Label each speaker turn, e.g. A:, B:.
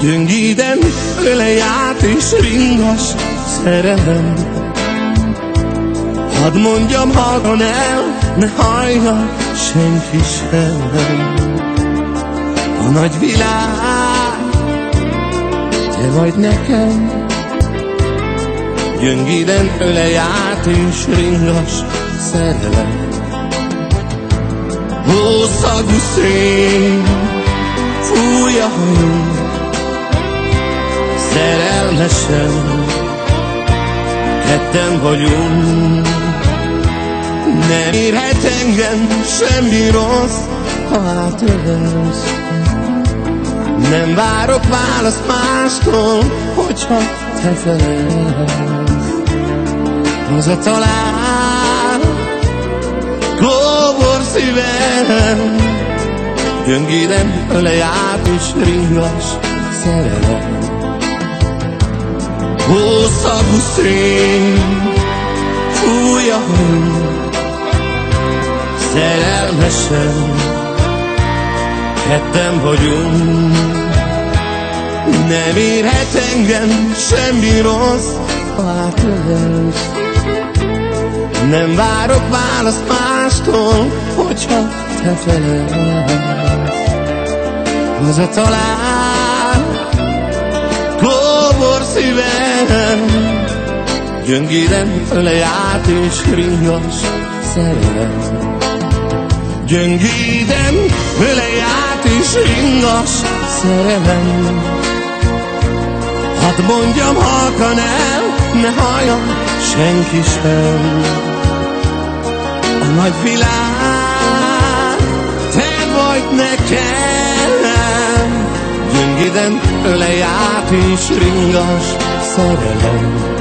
A: Gyöngéden öleját és ringas szerelem. Hadd mondjam halkan el, ne hallja senki sem. A nagy világ, te vagy nekem. Gyöngéden öleját és ringas szerelem. Ó, szagú szél, fújja hajó Szerelmesen. Ketten vagyunk. Nem érhet engem semmi rossz, ha átölelsz. Nem várok választ mástól, hogyha te felelsz Haza talál, kóbor szívem. Gyöngéden öleját és ringas szerelem Hosszabú szél fúj a hő Szerelmesen ketten vagyunk. Nem érhet engem semmi rossz, ha Nem várok választ mástól, hogyha te felelsz. Haza talál, kóbor szívem Gyöngéden lejárt és ringas szerelem. Gyöngéden lejárt és ringas szerelem. Hadd mondjam halkan el, ne halljon senki sem. A nagy világ, te vagy nekem Gyöngéden lejárt és ringas szerelem